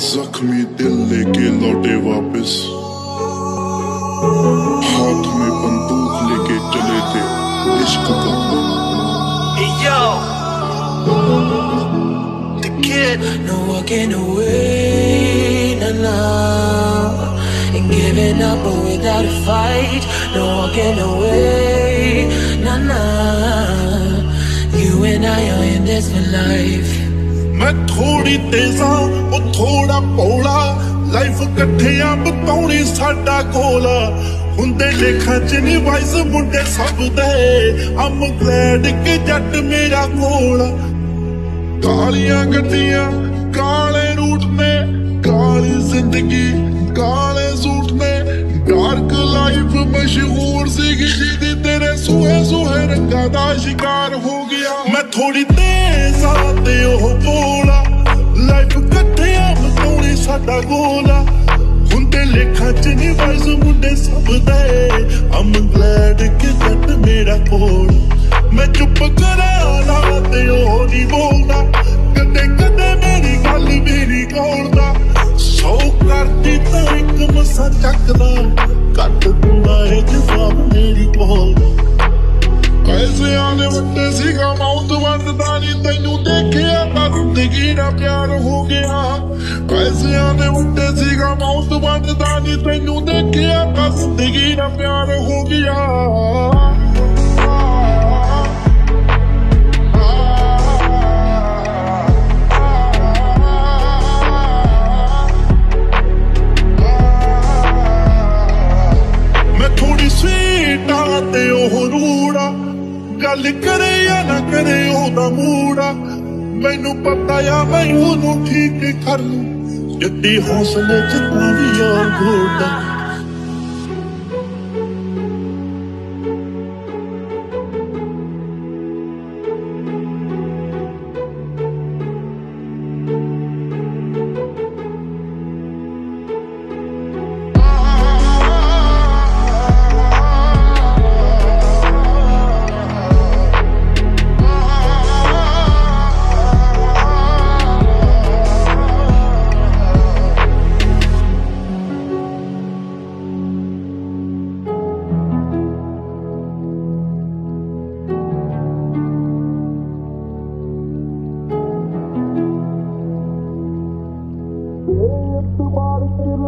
जख्मी दिल लेके लौटे वापस हाथ में बंदूक लेके चले थे इश्क का Hey yo, the kid, no walking away, nah nah, and giving up but without a fight, no walking away, nah nah. You and I are in this for life. ਮੈਂ ਥੋੜੀ ਤੇਜ਼ਾਂ ਉਹ ਥੋੜਾ ਪੌਲਾ ਲਾਈਫ ਇਕੱਠਿਆਂ ਬਤਾਉਣੀ ਸਾਡਾ ਕੋਲਾ ਹੁੰਦੇ ਲੇਖਾਂ ਚ ਨਹੀਂ ਵਾਈਸ ਮੁੰਡੇ ਸਭ ਦੇ। ਅਮ ਗਲੈਡ ਕਿ ਜੱਟ ਮੇਰਾ ਕੋਲ। ਕਾਲੀਆਂ ਗੱਡੀਆਂ, ਕਾਲੇ ਰੂਟ ਨੇ। ਕਾਲੀ ਜ਼ਿੰਦਗੀ, ਕਾਲੇ ਸੂਟ ਨੇ। ਡਾਰਕ ਲਾਈਫ ਮਸ਼ਹੂਰ ਸੀਗੀ ਜਿਹਦੀ ਤੇਰੇ ਸੂਹੇ ਸੁਹੇ ਰੰਗਾਂ ਦਾ ਸ਼ਿਕਾਰ ਹੋ ਗਿਆ। ਮੈਂ ਥੋੜੀ ਤੇਜ਼ ਆ ਤੇ ਉਹ ਬੋਲਾ। ਲਾਈਫ ਇਕੱਠਿਆਂ ਬਤਾਉਣੀ ਸਾਡਾ ਗੋਲਾ। ਹੁੰਦੇ ਲੇਖਾਂ ਚ ਨਹੀਂ ਵਾਈਸ ਮੁੰਡੇ ਸਭ ਦੇ। ਅਮ ਗਲੈਡ ਕਿ ਜੱਟ ਮੇਰਾ ਕੋਲ। ਮੈਂ ਚੁੱਪ ਕਰਾਂ ਨਾ ਤੇ ਉਹ ਨਹੀਂ ਬੋਲਦਾ। ਕਦੇ ਕਦੇ ਮੇਰੀ ਗੱਲ ਮੇਰੀ ਕੋਲਦਾ ਸੌ ਕਰਦੀ ਤਾਂ ਇੱਕ ਮਸਾ ਚੱਕਦਾ। ਕੱਟ ਦਿੰਦਾ ਏ ਜਵਾਬ ਮੇਰੀ ਕੋਲ। ਜ਼ਿੰਦਗੀ ਦਾ ਪਿਆਰ ਹੋ ਗਿਆ। ਪੈਸਿਆਂ ਦੇ ਉੱਤੇ ਸੀਗਾ ਮੌਤ ਵੰਡਦਾ ਨਹੀਂ ਤੈਨੂੰ ਦੇਖਿਆ। ਤਾਂ ਜ਼ਿੰਦਗੀ ਦਾ ਪਿਆਰ ਹੋ ਗਿਆ। ਮੈਂ ਥੋੜੀ ਸਵੀਟ ਤੇ ਉਹ ਰੂੜਾ। ਗੱਲ ਕਰੇ ਜਾਂ ਨਾ ਕਰੇ ਉਹਦਾ ਮੂੜਾ। ਮੈਨੂੰ ਪਤਾ ਆ, ਮੈਂ ਉਹਨੂੰ ਠੀਕ ਕਰ ਲੂੰ। ਜੱਦੀ ਹੌਸਲੇ ਚ ਤਾਂ ਵੀ ਆ ਘੋੜਾ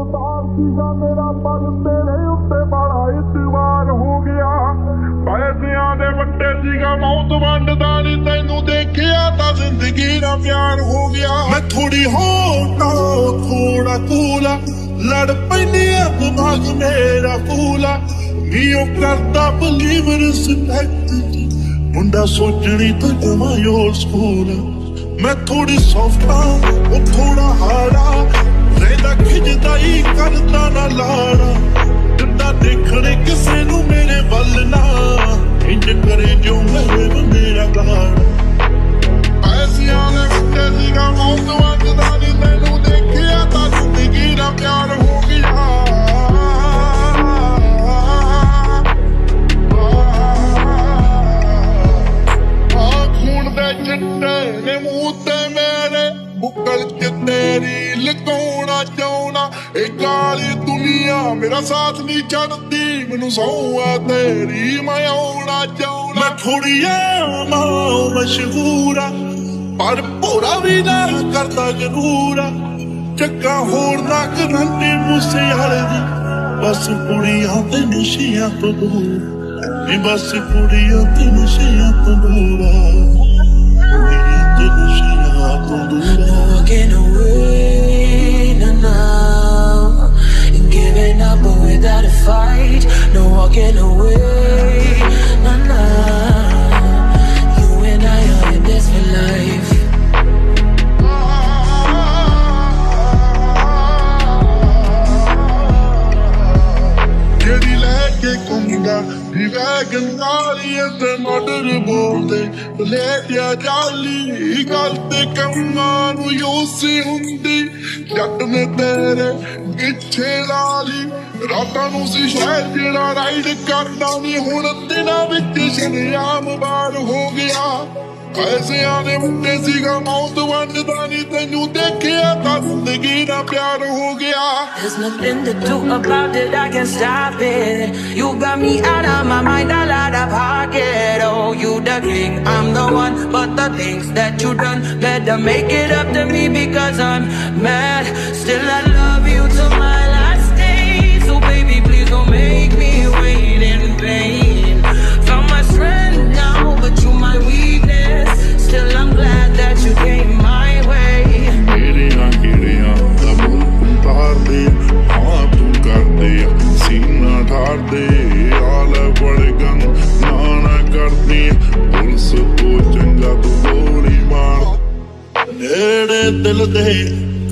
ਇਤਬਾਰ ਸੀਗਾ ਮੇਰਾ ਪਰ ਤੇਰੇ ਉੱਤੇ ਬੜਾ ਇਤਬਾਰ ਹੋ ਗਿਆ। ਪੈਸਿਆਂ ਦੇ ਵੱਡੇ ਸੀਗਾ, ਮੌਤ ਵੰਡਦਾ ਨਹੀਂ ਤੈਨੂੰ ਦੇਖਿਆ ਤਾਂ ਜ਼ਿੰਦਗੀ ਦਾ ਪਿਆਰ ਹੋ ਗਿਆ। ਮੈਂ ਥੋੜੀ ਹੋਟਾ ਥੋੜਾ ਕੂਲਾ, ਲੜ ਪੈਂਦੀ ਆ ਦਿਮਾਗ ਮੇਰਾ ਫੂਲਾ ਨੀ ਉਹ ਕਰਦਾ ਬਲੀਵ ਰਿਸਪੈਕਟ ਮੁੰਡਾ ਸੋਚਣੀ ਤਾਂ ਜਮਾ ਯੋਰ ਸਕੂਲ ਮੈਂ ਥੋੜੀ ਸੌਫਟ ਆ, ਉਹ ਥੋੜਾ ਹਾੜਾ ਰਹਿਦਾ ਬੁੱਕਲ ਚ ਤੇਰੀ ਲਗਾਉਣਾ ਚਾਹੁੰਦਾ। ਇਹ ਕਾਲੀ ਦੁਨੀਆ ਮੇਰਾ ਸਾਥ ਨਹੀਂ ਛੱਡਦੀ। ਮੈਨੂੰ ਸੌਆ ਤੇਰੀ, ਮੈਂ ਆਉਣਾ ਚਾਹੁੰਦਾ। ਮੈਂ ਥੋੜੀਆ ਮਾਂ ਮਸ਼ਹੂਰਾ ਪਰ ਭੋਰਾ ਵੀ ਨਾ ਕਰਦਾ ਜ਼ਰੂਰ ਚੱਕਾ ਹੋਰ ਨਾ ਕਰਾਂਦੀ ਮੂਸੇ ਵਾਲੇ ਦੀ, ਬਸ ਕੁੜੀਆਂ ਤੇ ਨਸ਼ਿਆਂ ਤੋਂ ਦੂਰ। ਬਸ ਕੁੜੀਆਂ ਤੇ ਨਸ਼ਿਆਂ ਤੋਂ ਦੂਰ ਬੋਲਦੇ ਲੈਟਿਆ ਜਾਲੀ ਗੱਲ ਤੇ ਕੰਮਾਂ ਨੂੰ ਯੋਸੀ ਹੁੰਦੀ ਜੱਟ ਨੇ ਤੇਰੇ ਗਿੱਛੇ ਲਾਲੀ ਰਾਤਾਂ ਨੂੰ ਸੀ ਸ਼ਹਿਰ ਜਿਹੜਾ ਰਾਈਡ ਕਰਦਾ ਨਹੀਂ ਹੁਣ ਦਿਨਾਂ ਵਿੱਚ ਸ਼ਰਿਆਮ ਬਾਰ ਹੋ ਗਿਆ ਪੈਸਿਆਂ ਦੇ ਮੁੰਡੇ ਸੀਗਾ ਮੌਤ ਵੰਡਦਾ ਨਹੀਂ ਤੈਨੂੰ ਦੇਖਿਆ ਤਾਂ ਜ਼ਿੰਦਗੀ ਦਾ ਪਿਆਰ ਹੋ ਗਿਆ There's nothing to do about it, I can't stop it. You got me out of my mind, out of the pocket. King, I'm the one. But the things that you done, better make it up to me because I'm mad. Still, I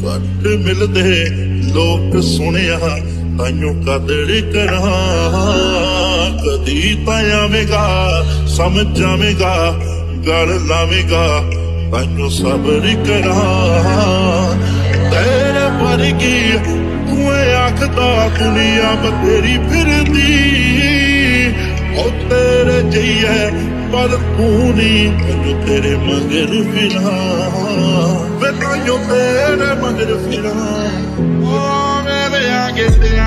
ਘੱਟ ਮਿਲਦੇ। ਲੋਕ ਸੁਣਿਆ, ਤਾਈਓ ਕਦਰ ਕਰਾਂ। ਕਦੀ ਤਾਂ ਸਮਝ ਜਾਵੇਗਾ ਗੱਲ ਲਾਵੇਗਾ, ਤਾਈਓ ਸਬਰ ਕਰਾਂ। ਤੇਰੇ ਵਰਗੀ ਤੂੰ ਏ ਆਖਦਾ, ਦੁਨੀਆ ਬਤੇਰੀ ਫਿਰਦੀ। ਉਹ ਤੇਰੇ ਜਈਏ ਪਰ ਤੂੰ ਨਹੀਂ ਮੈਨੂੰ ਤੇਰੇ ਮਗਰ ਫਿਰਾਂ ਵੇ ਤਾਈਓ ਤੇਰੇ ਮਗਰ ਫਿਰਾਂ ਓ ਮੇਰੇ ਆਗੇ ਤੇ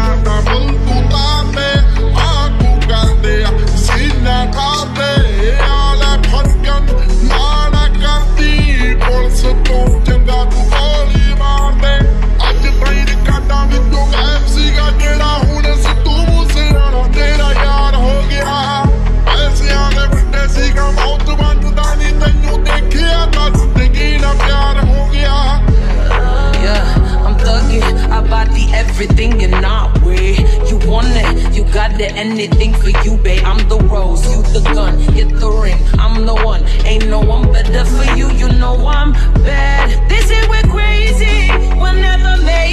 everything you're not with. You want it, you got it, anything for you, babe. I'm the rose, you the gun, get the ring. I'm the one, ain't no one better for you. You know I'm bad. This is we're crazy, We'll never make.